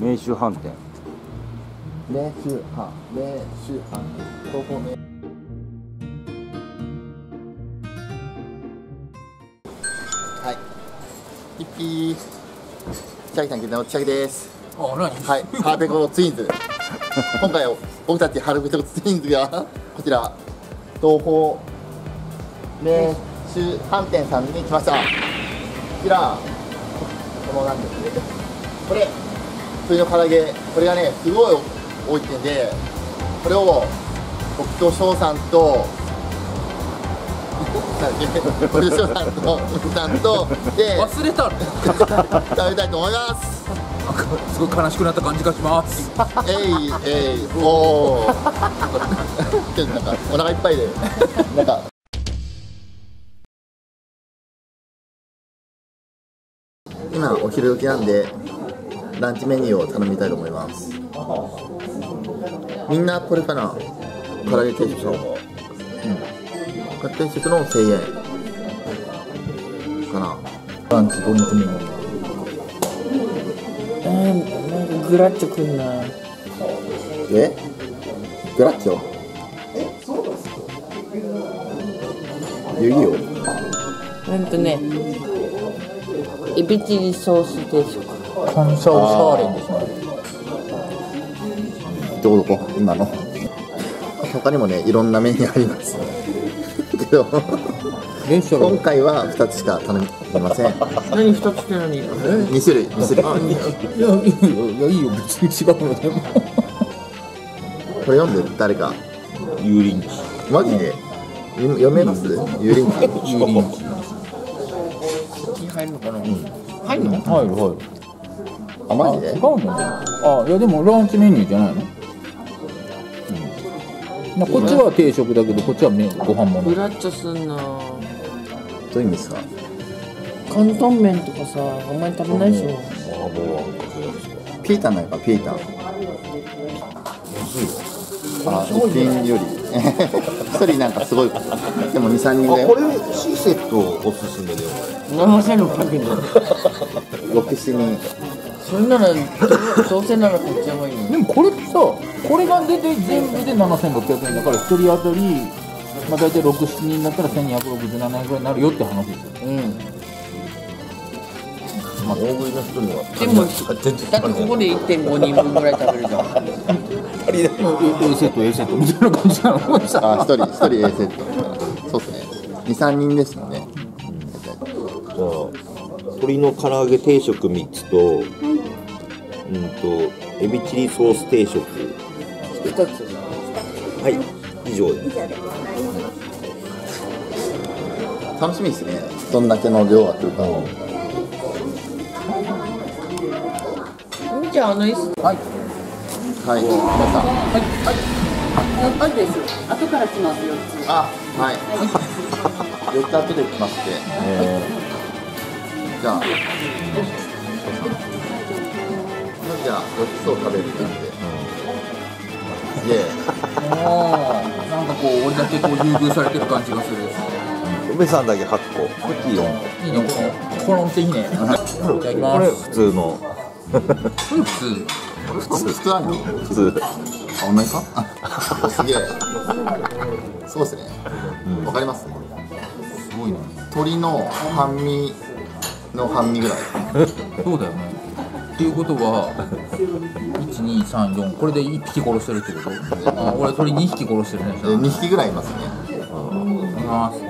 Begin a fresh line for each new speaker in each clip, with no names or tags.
名酒飯店。
名酒飯。名酒飯東方名。はい。ピッピー。千秋さんけど千秋です。
あ何？
はい。ハーペコツインズ。今回僕たちハーペコツインズがこちら東方名酒飯店さんに来ました。こちら。このなんですねこれ普通の唐揚げこれがねすごい多いってんでこれを僕と翔さんとなんだっけ僕と翔さんと海さんとで
忘れたの？
食べたいと思います。
すごい悲しくなった感じがします。
えいえいおー。ちょっとなんかお腹いっぱいで。なんか。今お昼時なんでランチメニューを頼みたいと思います。みんなこれかな？唐揚げ定食うん。定食の1000円。かな。ランチドリンクメニュー
えー、なんかグラッチョくんな。
え？グラッチョ？遊戯王
うんとねエビチリソース定食
感謝をサー。レンですね
どこどこ？今の？他にもねいろんなメニューあります。けど今回は2つしか頼みません。
何二つって何
？2種類。2種類。
いやいいよいやいいよ。別に違うのでも。
これ読んでる？誰か。
油淋鶏。
マジで？読読めます？油淋鶏。
油淋鶏。
入るのかな、入るの？
入る入る
あマジで？
違うのねあいやでもランチメニューじゃないの、うん、こっちは定食だけどこっちはめご飯もの
グラッチョすんな。
どういう意味ですか？
担々麺とかさあんまり食べないでしょ、
ピータンないか。ピータンあ一品より。一人なんかすごい。でも23人だよ。
これ C セットおすすめだよ。
7600円だよ。
67人
それならどうせならこっちの方がいいの
でもこれってさこれが出て全部で7600円だから1人当たりまあ大体67人だったら1267円ぐらいになるよって話ですよ。
うん。
大食いの人には
でもだってここで1.5人分ぐらい食べるじゃん。
ありだよ
A セット A セット。みたいな感じなの？
あ一人一人 A セット。そうですね。23人ですもんね。
じゃあ鶏の唐揚げ定食3つとうんとエビチリソース定食。
一つ
はい。以上です。
楽しみですね。どんだけの量が来るか
じゃああの椅子。
はい。はい。皆さん
4つです。後から来ます、4つ。
あはい。4つ後で来ましてじゃあじゃあ4つを食べるってなん。でイエ
あーなんかこう俺だけこう優遇されてる感じがする。
梅さんだけ8個。こっち4
いいねこのコロンっていいね。い。ただき
個これ
ます
普通の。
これ普通。
ー普通。あ
普通。
あ同じかあすげえ。そうですね。わかります？
すごいね
鶏の半身の半身ぐらい。
そうだよねっていうことは1234これで1匹殺してるってこと？あ俺鳥2匹殺してるね
えー2匹ぐらいいますね。
います。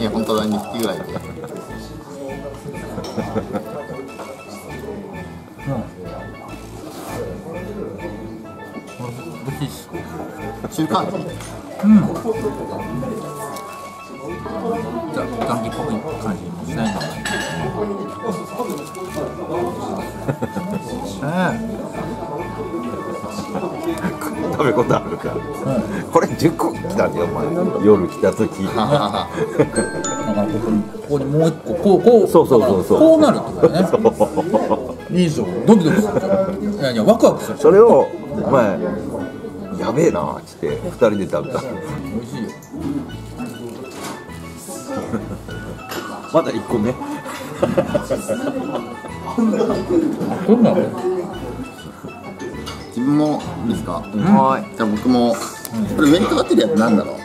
いや本当だ2匹ぐらいで。
うん。美味しいっす
中間。期
うん。じゃあ元気っぽい感じもしないの
食べことあるから。これ10個来たんだよお前。夜来た時。
ははは
だからここにここにもう一個こうこう
そうそうそうそう。
こうなるってことだね。いいぞ。ドキドキする。いやいやワクワクする。
それをお前やべえなっつって2人で食べた。
美味しいよ。
まだ1個目
どんなの？
す
自分もいいですか、
はい。
じゃあ僕も、これ上にかかってるやつなんだろう？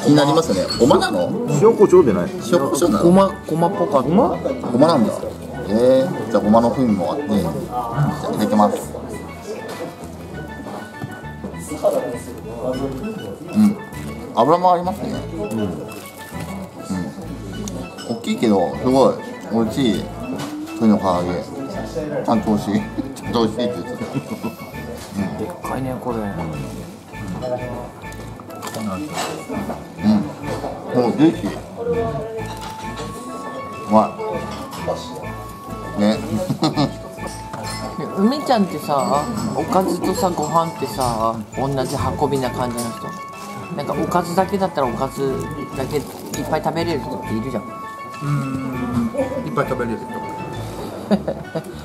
気になりますよね。ごまなの？
塩コショウでない。
塩コショウなの？
ごまごまっぽかった。
ごま？なんだ。え。ー、じゃあごまの風味もあってじゃあいただきます。うん。油もありますね。うん、うん、大きいけどすごい美味しい。鶏の唐揚げ。ちゃんと美味しいちゃん。と美味しいって言ってた
かいねこれ
うん。もう元気うまいね
梅ちゃん。ってさおかずとさご飯ってさ同じ運びな感じの人なん。かおかずだけだったらおかずだけいっぱい食べれる人っているじゃん
いっぱい食べれる人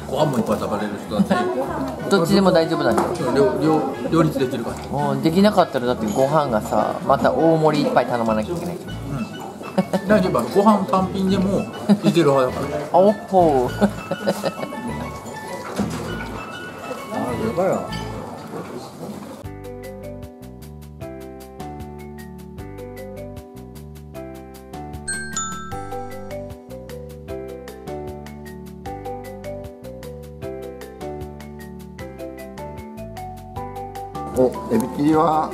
ご飯もいっぱい食べれる人だし
どっちでも大丈夫なんだよ
両両両立できるから。
もうできなかったらだってご飯がさまた大盛りいっぱい頼まなきゃいけないじゃん。
大丈夫。ご飯単品でもいける派だから。
あおっほー。
おエビ切りは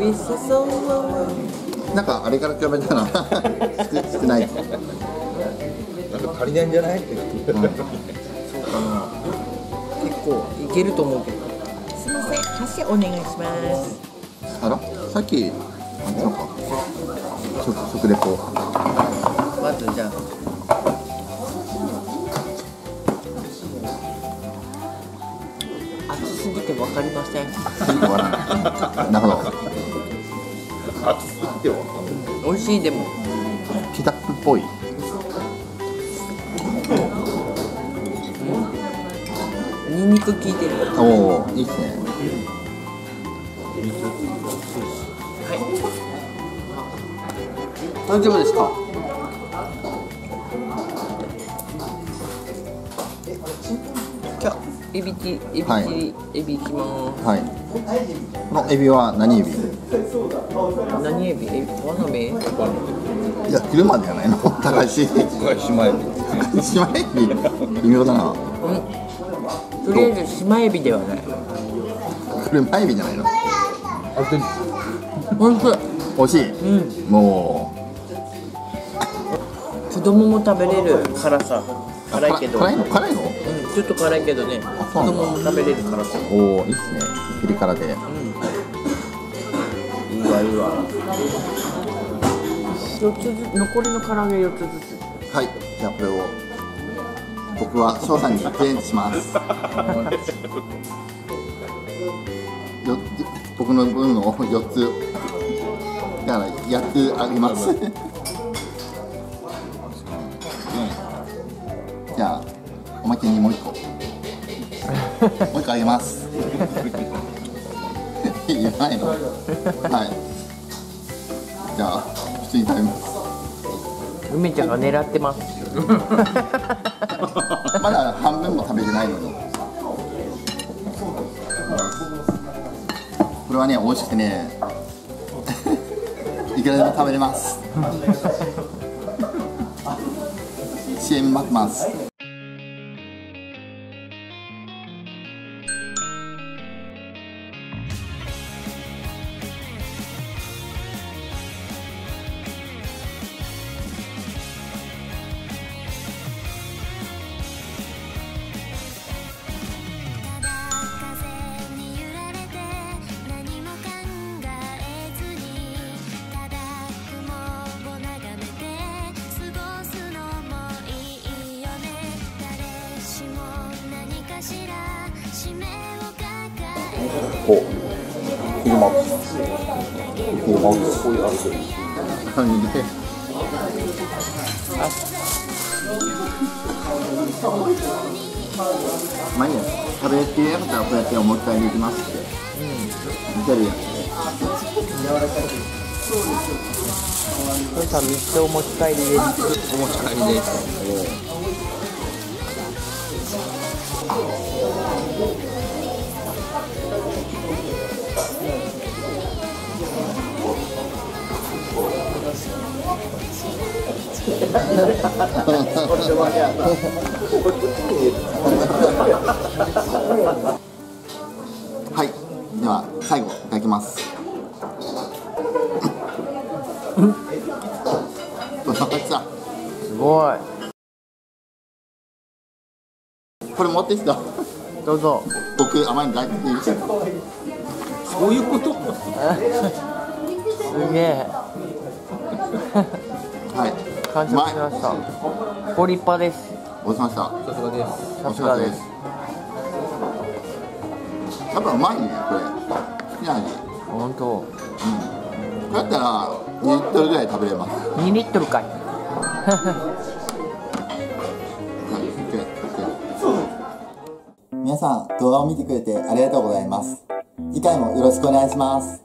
美味しそう。
なんかあれから比べたら 少少ない。
なんか足りないんじゃない？って。
結構いけると思うけど。すいません。箸お願いします。
あら？さっきあそうか。食食レポ。
まずじゃあすぎて分かりません。
ないなるほど
熱すぎては
美味しいでも。
ップっぽい。
ニンニク効いてる。
おおいいっすね。
大丈夫ですか？エビチエビチリ、
はい。
エビいきます。
はい。このエビは何エビ？
何エビ？エビわなめ
いや車ではない。の高橋。
これしまえる
島エビ？微妙だな。
とりあえず島エビではない。
車エビじゃないの？
おいしい
美味しい、も
子供も食べれる辛さ。
う
辛いけど。
辛いの？辛いの？
うん、ちょっと辛いけどね子
そうなんだ。
供も食べれる辛さ。
おおいいっすね。ピリ辛で。
いいわいいわ四つずつ残りの唐揚げ四つずつ
はいじゃあこれを僕は翔さん。にプレゼントしますよ僕の分の4つだから8つあげますおまけにもう1個。もう1個あげます。いやないの。はい。じゃあ普通に食べます。
梅ちゃんが狙ってます。
まだ半分も食べてないのに。これはね美味しくてねいくらでも食べれます。CM 待ってます
えて
おヒルマウスヒルマウスこういうある感じでまあいいや食べきれなかったらこうやってお持ち帰りできますってうん見てるやん
これさ3つお持ち帰りで
お持ち帰りです
はいでは最後いただきます。
すごい。
これ持ってきた
どうぞ。
僕甘いの大好き。
そういうこと？
すげえ。
はい
完食しました。ご立派です。
お疲れ様でした。
さすがです。
さすがです。
やっぱうまいねこれ。好きな味。
本当。
これだったら2リットルぐらい食べれます。
2リットルかい。
皆さん動画を見てくれてありがとうございます。次回もよろしくお願いします